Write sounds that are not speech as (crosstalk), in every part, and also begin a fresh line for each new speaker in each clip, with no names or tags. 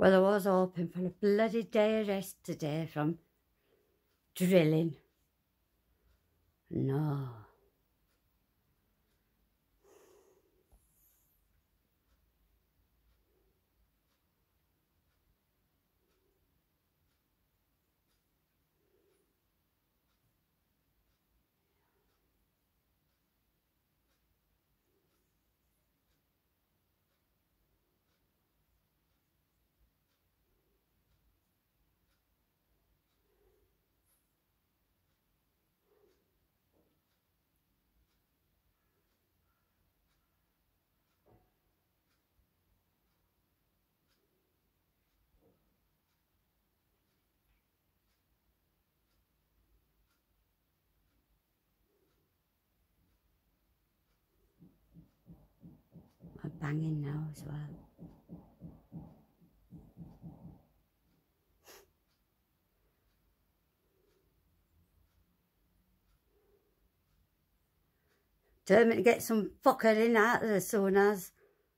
Well, I was hoping for a bloody day of rest today from drilling. No. I'm banging now as well. Determined to get some fucker in out of the soon as,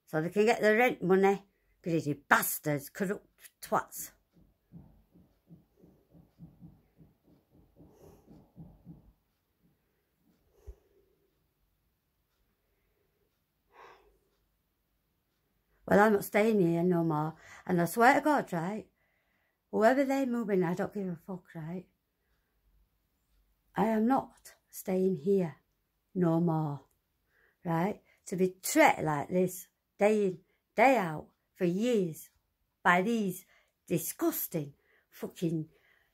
so they can get the rent money. Greedy bastards, corrupt twats. Well, I'm not staying here no more. And I swear to God, right, whoever they're moving, I don't give a fuck, right? I am not staying here no more, right? To be treated like this, day in, day out, for years, by these disgusting fucking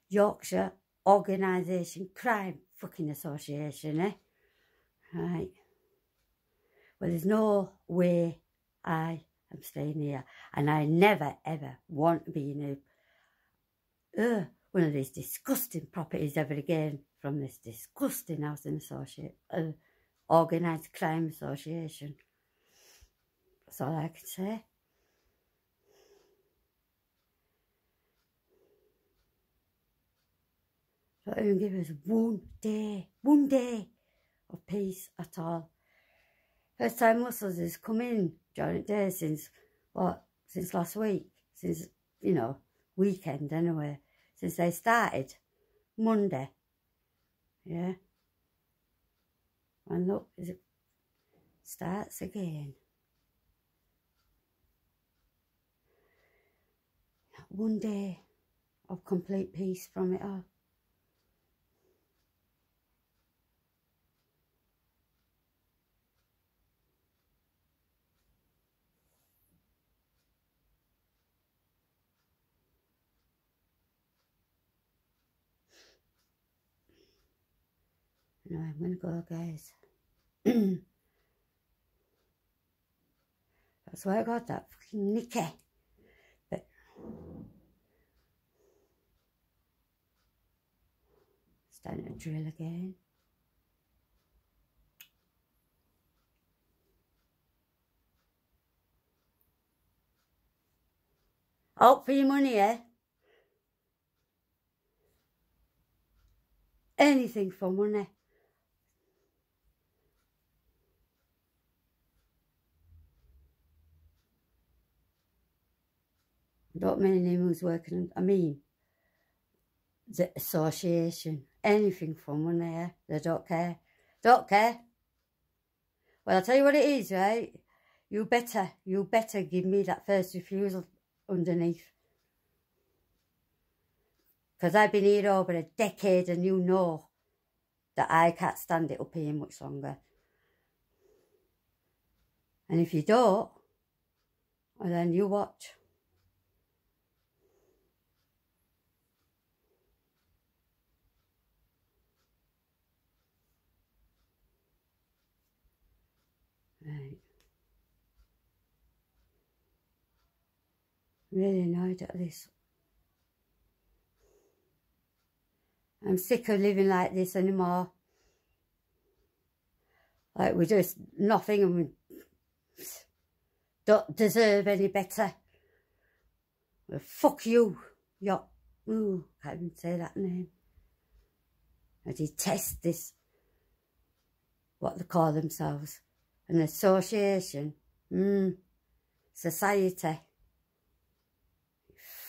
Yorkshire Organisation Crime fucking Association, eh? Right. Well, there's no way I I'm staying here. And I never, ever want to be in a, uh, one of these disgusting properties ever again from this disgusting housing associate, uh, organised crime association. That's all I can say. Don't even give us one day, one day of peace at all. First time Muscles has come in during the day since, what, since last week, since, you know, weekend anyway, since they started, Monday, yeah. And look, it starts again. One day of complete peace from it all. No, I'm gonna go, guys. (clears throat) That's why I got that fucking Nicky. But starting to drill again. Out for your money, eh? Anything for money. Don't mean who's working, I mean the association, anything from one eh? They don't care. Don't care. Well, I'll tell you what it is, right? You better, you better give me that first refusal underneath. Because I've been here over a decade and you know that I can't stand it up here much longer. And if you don't, well then you watch. Right. Really annoyed at this. I'm sick of living like this anymore. Like we're just nothing and we don't deserve any better. Well, fuck you. You're, ooh, can't even say that name. I detest this, what they call themselves an association, mm, society.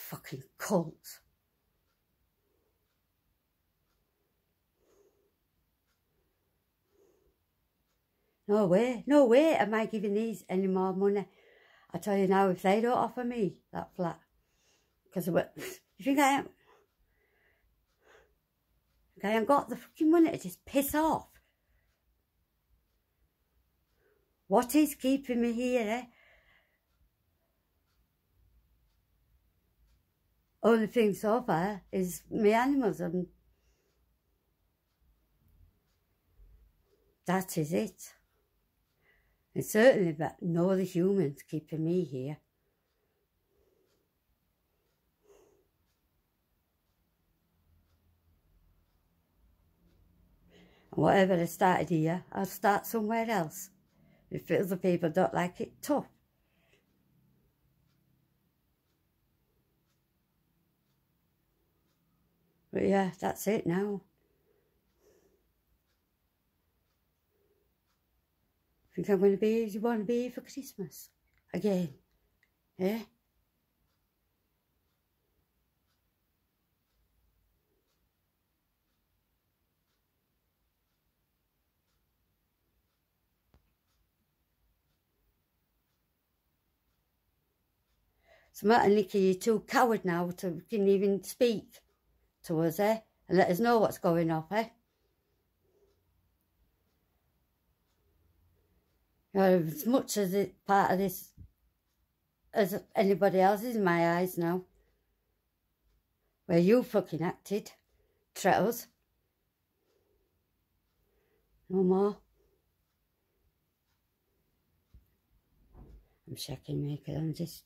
Fucking cult. No way, no way am I giving these any more money. I tell you now, if they don't offer me that flat, because (laughs) you think I am, I haven't got the fucking money to just piss off. What is keeping me here, eh? Only thing so far is my animals and that is it. And certainly but no other humans keeping me here. And whatever I started here, I'll start somewhere else. If other people don't like it, tough. But yeah, that's it now. Think I'm going to be, you want to be for Christmas? Again? Yeah? So Matt and Nicky, you're too coward now to can even speak to us, eh? And let us know what's going on, eh? You as much as it's part of this as anybody else is in my eyes now. Where you fucking acted, Trettles. No more. I'm shaking me because I'm just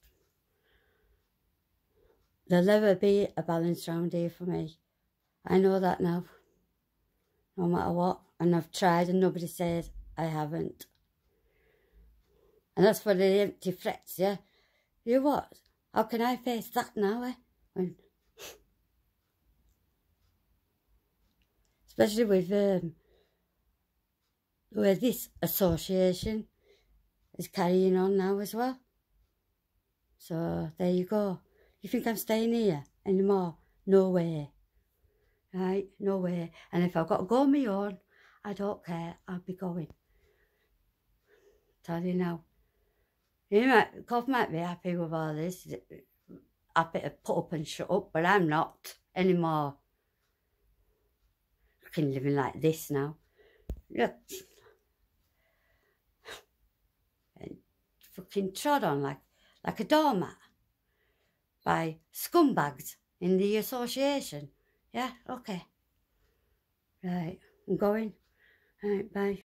There'll never be a balanced round here for me. I know that now. No matter what. And I've tried and nobody says I haven't. And that's for the empty threats, yeah? You what? How can I face that now, eh? When... Especially with um, where this association is carrying on now as well. So there you go. You think I'm staying here anymore? No way. Right? No way. And if I've got to go on my own, I don't care. I'll be going. Tell you now. You might, Cov might be happy with all this. Happy to put up and shut up, but I'm not anymore. Fucking living like this now. Look. And fucking trod on like, like a doormat by scumbags in the association. Yeah, okay. Right, I'm going. Right, bye.